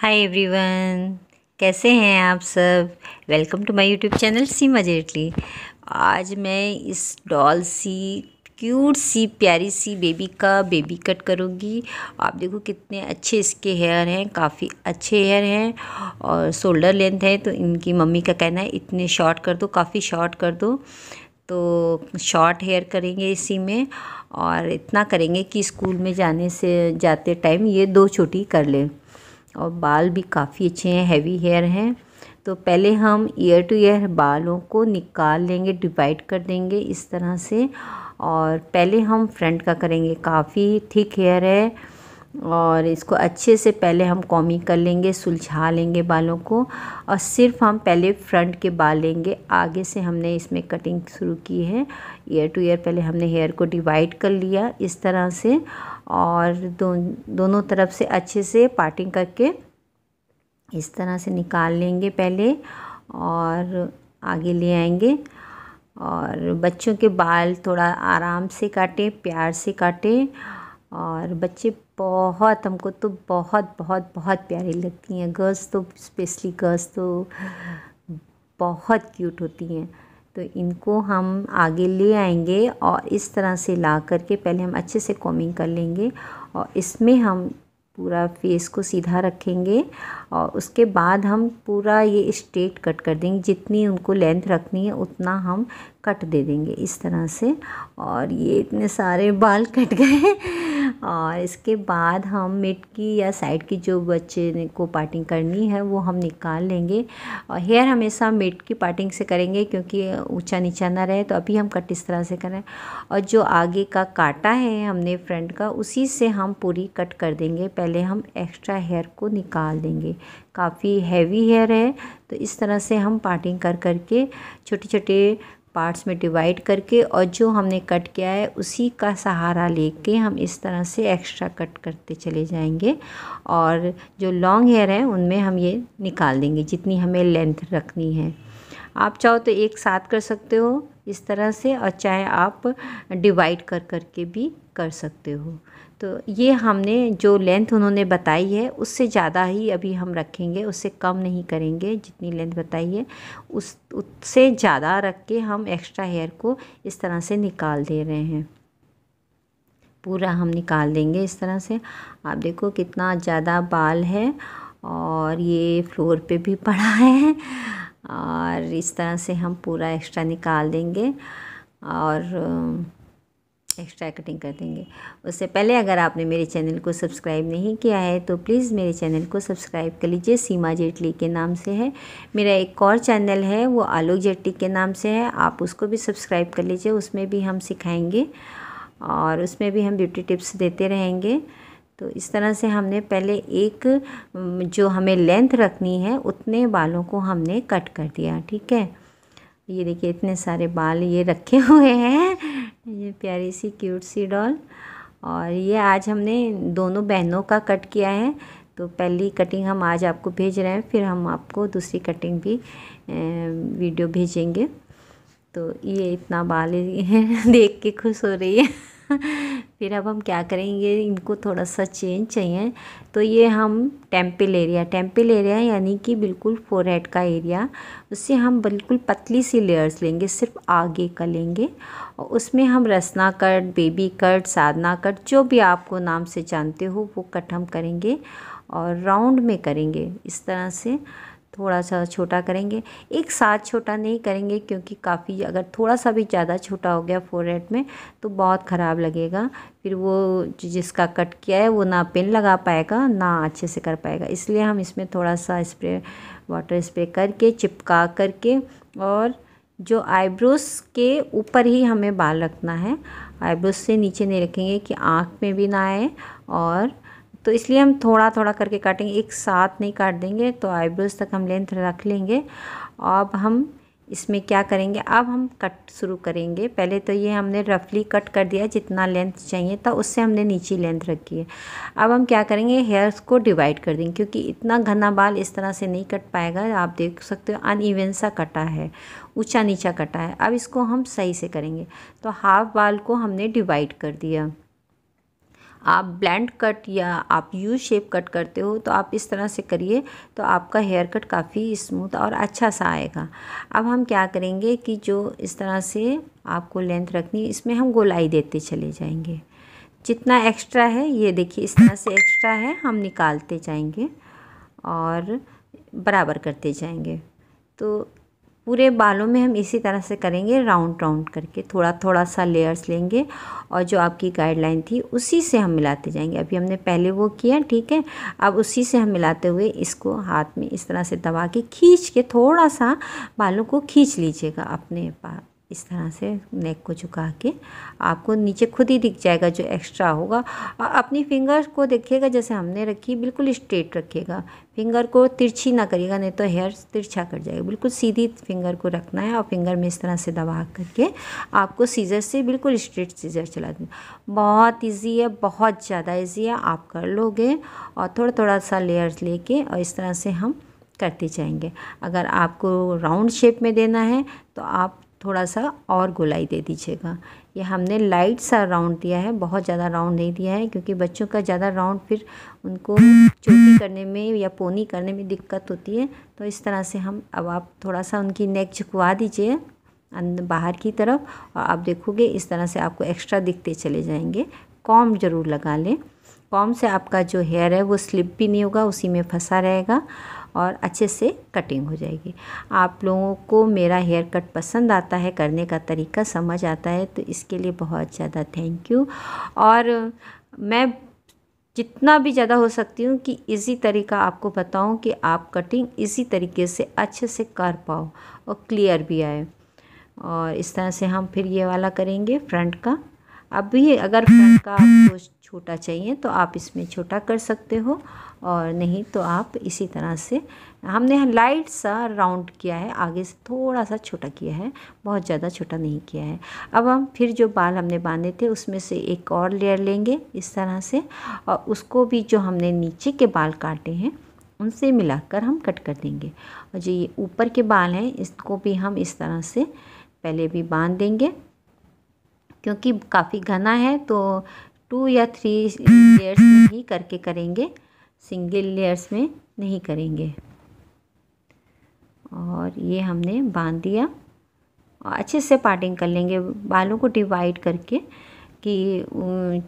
Hi everyone कैसे हैं आप सब? Welcome to my YouTube channel Seema Jaitley आज मैं इस डॉल सी क्यूट सी, प्यारी सी बेबी का बेबी कट करूँगी। आप देखो कितने अच्छे इसके हेयर हैं, काफ़ी अच्छे हेयर हैं और शोल्डर लेंथ है तो इनकी मम्मी का कहना है, इतने शॉर्ट कर दो, काफ़ी शॉर्ट कर दो। तो शॉर्ट हेयर करेंगे इसी में और इतना करेंगे कि स्कूल में जाने से, जाते टाइम ये दो छोटी कर लें। और बाल भी काफ़ी अच्छे हैं हैवी हेयर हैं। तो पहले हम ईयर टू ईयर बालों को निकाल लेंगे डिवाइड कर देंगे इस तरह से। और पहले हम फ्रंट का करेंगे, काफ़ी थिक हेयर है। और इसको अच्छे से पहले हम कॉमी कर लेंगे सुलझा लेंगे बालों को और सिर्फ़ हम पहले फ्रंट के बाल लेंगे। आगे से हमने इसमें कटिंग शुरू की है। ईयर टू ईयर पहले हमने हेयर को डिवाइड कर लिया इस तरह से और दो, दोनों तरफ़ से अच्छे से पार्टिंग करके इस तरह से निकाल लेंगे पहले और आगे ले आएँगे। और बच्चों के बाल थोड़ा आराम से काटें प्यार से काटें और बच्चे बहुत, हमको तो बहुत बहुत बहुत प्यारी लगती हैं। गर्ल्स तो स्पेशली गर्ल्स तो बहुत क्यूट होती हैं। तो इनको हम आगे ले आएँगे और इस तरह से ला करके पहले हम अच्छे से कॉमिंग कर लेंगे और इसमें हम पूरा फेस को सीधा रखेंगे और उसके बाद हम पूरा ये स्ट्रेट कट कर देंगे। जितनी उनको लेंथ रखनी है, उतना हम कट दे देंगे इस तरह से। और ये इतने सारे बाल कट गए और इसके बाद हम मिड की या साइड की जो बच्चे को पार्टिंग करनी है, वो हम निकाल लेंगे। और हेयर हमेशा मिड की पार्टिंग से करेंगे क्योंकि ऊँचा नीचा ना रहे तो अभी हम कट इस तरह से करें। और जो आगे का काटा है हमने फ्रंट का, उसी से हम पूरी कट कर देंगे। पहले हम एक्स्ट्रा हेयर को निकाल देंगे। काफ़ी हैवी हेयर है। तो इस तरह से हम पार्टिंग कर करके छोटे छोटे पार्ट्स में डिवाइड करके और जो हमने कट किया है, उसी का सहारा लेके हम इस तरह से एक्स्ट्रा कट करते चले जाएँगे और जो लॉन्ग हेयर है, उनमें हम ये निकाल देंगे जितनी हमें लेंथ रखनी है। आप चाहो तो एक साथ कर सकते हो इस तरह से और चाहे आप डिवाइड कर करके भी कर सकते हो। तो ये हमने जो लेंथ उन्होंने बताई है, उससे ज़्यादा ही अभी हम रखेंगे, उससे कम नहीं करेंगे जितनी लेंथ बताई है। उस, उससे ज़्यादा रख के हम एक्स्ट्रा हेयर को इस तरह से निकाल दे रहे हैं। पूरा हम निकाल देंगे इस तरह से। आप देखो कितना ज़्यादा बाल है और ये फ्लोर पे भी पड़ा है और इस तरह से हम पूरा एक्स्ट्रा निकाल देंगे। और एक्स्ट्रा कटिंग कर देंगे। उससे पहले अगर आपने मेरे चैनल को सब्सक्राइब नहीं किया है तो प्लीज़ मेरे चैनल को सब्सक्राइब कर लीजिए। सीमा जेटली के नाम से है। मेरा एक और चैनल है, वो आलोक जेटली के नाम से है। आप उसको भी सब्सक्राइब कर लीजिए, उसमें भी हम सिखाएँगे और उसमें भी हम ब्यूटी टिप्स देते रहेंगे। तो इस तरह से हमने पहले एक जो हमें लेंथ रखनी है, उतने बालों को हमने कट कर दिया, ठीक है? ये देखिए, इतने सारे बाल ये रखे हुए हैं। ये प्यारी सी क्यूट सी डॉल और ये आज हमने दोनों बहनों का कट किया है। तो पहली कटिंग हम आज आपको भेज रहे हैं, फिर हम आपको दूसरी कटिंग भी वीडियो भेजेंगे। तो ये इतना बाल देख के खुश हो रही है। फिर अब हम क्या करेंगे? इनको थोड़ा सा चेंज चाहिए। तो ये हम टेंपल एरिया टेंपल एरिया यानी कि बिल्कुल फोरहेड का एरिया उससे हम बिल्कुल पतली सी लेयर्स लेंगे, सिर्फ़ आगे का लेंगे। और उसमें हम Rasna cut baby cut, Sadhana cut, जो भी आपको नाम से जानते हो, वो कट हम करेंगे और राउंड में करेंगे। इस तरह से थोड़ा सा छोटा करेंगे। एक साथ छोटा नहीं करेंगे क्योंकि काफ़ी अगर थोड़ा सा भी ज़्यादा छोटा हो गया फोर फोरहेड में तो बहुत ख़राब लगेगा। फिर वो जिसका कट किया है, वो ना पेन लगा पाएगा, ना अच्छे से कर पाएगा। इसलिए हम इसमें थोड़ा सा स्प्रे वाटर स्प्रे करके, चिपका करके और जो आईब्रोज के ऊपर ही हमें बाल रखना है आईब्रोज से नीचे नहीं रखेंगे कि आँख में भी ना आए और तो इसलिए हम थोड़ा थोड़ा करके काटेंगे। एक साथ नहीं काट देंगे तो आईब्रोज तक हम लेंथ रख लेंगे। अब हम इसमें क्या करेंगे? अब हम कट शुरू करेंगे। पहले तो ये हमने रफली कट कर दिया, जितना लेंथ चाहिए था, उससे हमने नीचे लेंथ रखी है। अब हम क्या करेंगे? हेयर्स को डिवाइड कर देंगे, क्योंकि इतना घना बाल इस तरह से नहीं कट पाएगा। आप देख सकते हो, अनइवन सा कटा है ऊँचा नीचा कटा है। अब इसको हम सही से करेंगे। तो हाफ़ बाल को हमने डिवाइड कर दिया। आप ब्लैंड कट या आप यू शेप कट करते हो तो आप इस तरह से करिए तो आपका हेयर कट काफ़ी स्मूथ और अच्छा सा आएगा। अब हम क्या करेंगे कि जो इस तरह से आपको लेंथ रखनी इसमें हम गोलाई देते चले जाएँगे। जितना एक्स्ट्रा है, ये देखिए, इस तरह से एक्स्ट्रा है, हम निकालते जाएँगे और बराबर करते जाएँगे। तो पूरे बालों में हम इसी तरह से करेंगे राउंड राउंड करके थोड़ा थोड़ा सा लेयर्स लेंगे और जो आपकी गाइडलाइन थी उसी से हम मिलाते जाएँगे। अभी हमने पहले वो किया, ठीक है? अब उसी से हम मिलाते हुए इसको हाथ में इस तरह से दबा के खींच के थोड़ा सा बालों को खींच लीजिएगा अपने पास इस तरह से नेक को झुका के आपको नीचे खुद ही दिख जाएगा जो एक्स्ट्रा होगा। और अपनी फिंगर को देखिएगा, जैसे हमने रखी, बिल्कुल स्ट्रेट रखिएगा। फिंगर को तिरछी ना करिएगा, नहीं तो हेयर तिरछा कर जाएगा। बिल्कुल सीधी फिंगर को रखना है और फिंगर में इस तरह से दबा करके आपको सीज़र से बिल्कुल स्ट्रेट सीज़र चला देना। बहुत ईजी है, बहुत ज़्यादा ईजी है, आप कर लोगे और थोड़ा थोड़ा सा लेयर्स लेके और इस तरह से हम करते जाएँगे। अगर आपको राउंड शेप में देना है तो आप थोड़ा सा और गोलाई दे दीजिएगा। ये हमने लाइट सा राउंड दिया है, बहुत ज़्यादा राउंड नहीं दिया है, क्योंकि बच्चों का ज़्यादा राउंड फिर उनको चोटी करने में या पोनी करने में दिक्कत होती है। तो इस तरह से हम अब आप थोड़ा सा उनकी नेक झुकवा दीजिए अंदर बाहर की तरफ़ और आप देखोगे इस तरह से आपको एक्स्ट्रा दिखते चले जाएँगे। कॉम ज़रूर लगा लें। कॉम से आपका जो हेयर है वो स्लिप भी नहीं होगा, उसी में फंसा रहेगा। और अच्छे से कटिंग हो जाएगी। आप लोगों को मेरा हेयर कट पसंद आता है, करने का तरीका समझ आता है तो इसके लिए बहुत ज़्यादा थैंक यू और मैं जितना भी ज़्यादा हो सकती हूँ कि इसी तरीका आपको बताऊँ कि आप कटिंग इसी तरीके से अच्छे से कर पाओ और क्लियर भी आए। और इस तरह से हम फिर ये वाला करेंगे फ्रंट का। अब भी अगर फ्रंट का आपको छोटा चाहिए तो आप इसमें छोटा कर सकते हो और नहीं तो आप इसी तरह से, हमने लाइट सा राउंड किया है, आगे से थोड़ा सा छोटा किया है, बहुत ज़्यादा छोटा नहीं किया है। अब हम फिर जो बाल हमने बांधे थे, उसमें से एक और लेयर लेंगे इस तरह से, और उसको भी जो हमने नीचे के बाल काटे हैं, उनसे मिलाकर हम कट कर देंगे। और जो ये ऊपर के बाल हैं, इसको भी हम इस तरह से पहले भी बाँध देंगे, क्योंकि काफ़ी घना है तो टू या थ्री लेयर्स में ही करके करेंगे। सिंगल लेयर्स में नहीं करेंगे। और ये हमने बाँध दिया। और अच्छे से पार्टिंग कर लेंगे। बालों को डिवाइड करके कि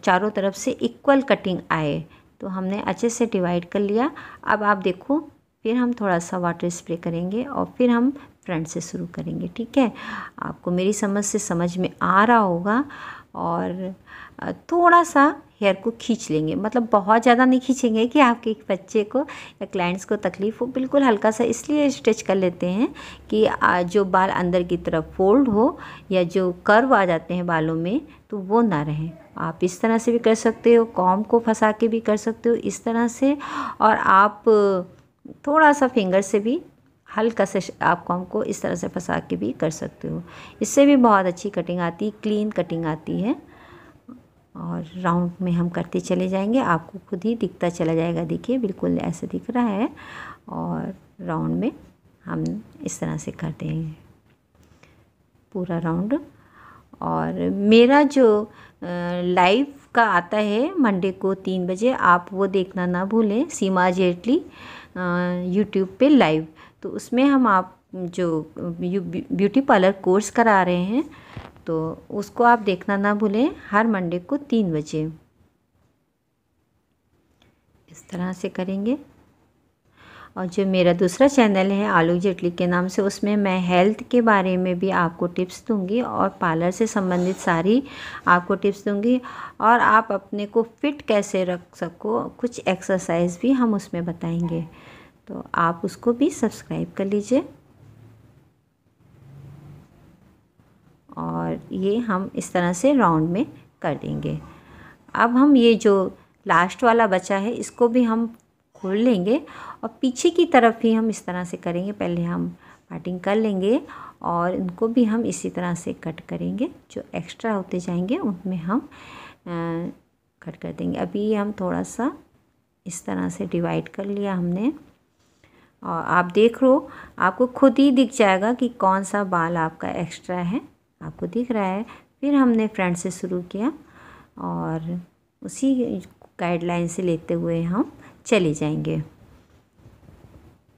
चारों तरफ़ से इक्वल कटिंग आए। तो हमने अच्छे से डिवाइड कर लिया। अब आप देखो, फिर हम थोड़ा सा वाटर स्प्रे करेंगे और फिर हम फ्रंट से शुरू करेंगे। ठीक है? आपको मेरी समझ से समझ में आ रहा होगा। और थोड़ा सा हेयर को खींच लेंगे। मतलब बहुत ज़्यादा नहीं खींचेंगे कि आपके बच्चे को या क्लाइंट्स को तकलीफ़ हो। बिल्कुल हल्का सा इसलिए स्ट्रेच कर लेते हैं कि जो बाल अंदर की तरफ़ फोल्ड हो या जो कर्व आ जाते हैं बालों में तो वो ना रहें। आप इस तरह से भी कर सकते हो कॉम को फंसा के भी कर सकते हो, इस तरह से। और आप, थोड़ा सा फिंगर से भी हल्का से आप कॉम को इस तरह से फंसा के भी कर सकते हो। इससे भी बहुत अच्छी कटिंग आती है क्लीन कटिंग आती है। और राउंड में हम करते चले जाएँगे। आपको खुद ही दिखता चला जाएगा। देखिए, बिल्कुल ऐसे दिख रहा है और राउंड में हम इस तरह से कर देंगे पूरा राउंड और मेरा जो लाइव का आता है मंडे को तीन बजे, आप वो देखना ना भूलें। सीमा जेटली यूट्यूब पे लाइव तो उसमें हम आप जो ब्यूटी पार्लर कोर्स करा रहे हैं तो उसको आप देखना ना भूलें, हर मंडे को तीन बजे। इस तरह से करेंगे। और जो मेरा दूसरा चैनल है, आलू जेटली के नाम से, उसमें मैं हेल्थ के बारे में भी आपको टिप्स दूँगी और पार्लर से संबंधित सारी आपको टिप्स दूँगी। और आप अपने को फिट कैसे रख सको, कुछ एक्सरसाइज भी हम उसमें बताएँगे। तो आप उसको भी सब्सक्राइब कर लीजिए। और ये हम इस तरह से राउंड में कर देंगे। अब हम ये जो लास्ट वाला बचा है, इसको भी हम खोल लेंगे और पीछे की तरफ़ भी हम इस तरह से करेंगे। पहले हम पार्टिंग कर लेंगे और इनको भी हम इसी तरह से कट करेंगे। जो एक्स्ट्रा होते जाएँगे, उनमें हम कट कर देंगे। अभी हम थोड़ा सा इस तरह से डिवाइड कर लिया हमने। और आप देख लो आपको खुद ही दिख जाएगा कि कौन सा बाल आपका एक्स्ट्रा है। आपको दिख रहा है। फिर हमने फ्रंट से शुरू किया और उसी गाइडलाइन से लेते हुए हम चले जाएँगे।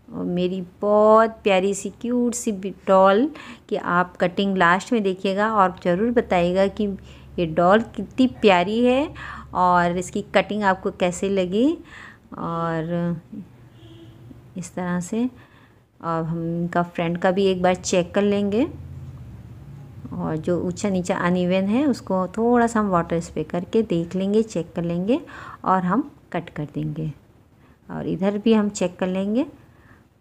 और मेरी बहुत प्यारी सी क्यूट सी डॉल कि आप कटिंग लास्ट में देखिएगा और ज़रूर बताइएगा कि ये डॉल कितनी प्यारी है और इसकी कटिंग आपको कैसे लगी और इस तरह से। और हम इनका फ्रंट का भी एक बार चेक कर लेंगे। और जो ऊँचा नीचा अनइवन है, उसको थोड़ा सा हम वाटर स्प्रे करके देख लेंगे चेक कर लेंगे और हम कट कर देंगे। और इधर भी हम चेक कर लेंगे।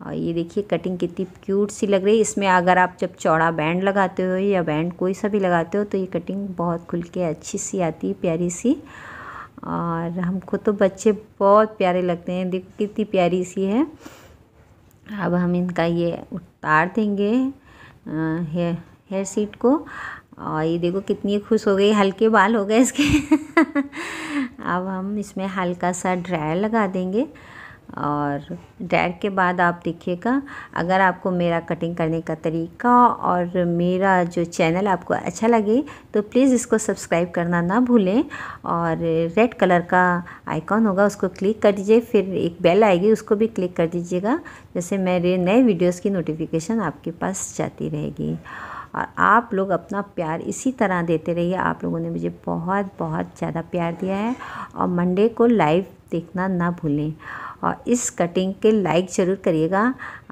और ये देखिए कटिंग कितनी क्यूट सी लग रही है। इसमें अगर आप जब चौड़ा बैंड लगाते हो या बैंड कोई सा भी लगाते हो तो ये कटिंग बहुत खुल के अच्छी सी आती है, प्यारी सी। और हमको तो बच्चे बहुत प्यारे लगते हैं। देखो कितनी प्यारी सी है। अब हम इनका ये उतार देंगे। हेयर सीट को। और ये देखो कितनी खुश हो गई, हल्के बाल हो गए इसके। अब हम इसमें हल्का सा ड्रायर लगा देंगे। और ड्रायर के बाद आप देखिएगा, अगर आपको मेरा कटिंग करने का तरीका और मेरा जो चैनल आपको अच्छा लगे तो प्लीज़ इसको सब्सक्राइब करना ना भूलें। और रेड कलर का आइकॉन होगा, उसको क्लिक कर दीजिए, फिर एक बेल आएगी, उसको भी क्लिक कर दीजिएगा जैसे मेरे नए वीडियोज़ की नोटिफिकेशन आपके पास जाती रहेगी। और आप लोग अपना प्यार इसी तरह देते रहिए। आप लोगों ने मुझे बहुत बहुत ज़्यादा प्यार दिया है और मंडे को लाइव देखना ना भूलें। और इस कटिंग के लाइक ज़रूर करिएगा।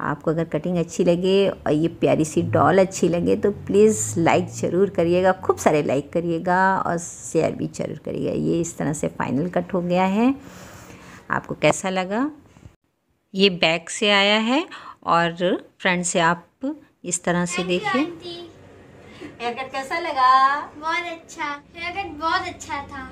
आपको अगर कटिंग अच्छी लगे और ये प्यारी सी डॉल अच्छी लगे तो प्लीज़ लाइक ज़रूर करिएगा। खूब सारे लाइक करिएगा और शेयर भी ज़रूर करिएगा। ये इस तरह से फाइनल कट हो गया है। आपको कैसा लगा? ये बैक से आया है और फ्रंट से आप इस तरह से देखिए। हेयर कट कैसा लगा? बहुत अच्छा हेयर कट बहुत अच्छा था।